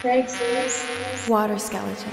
Craigslist. Water skeleton.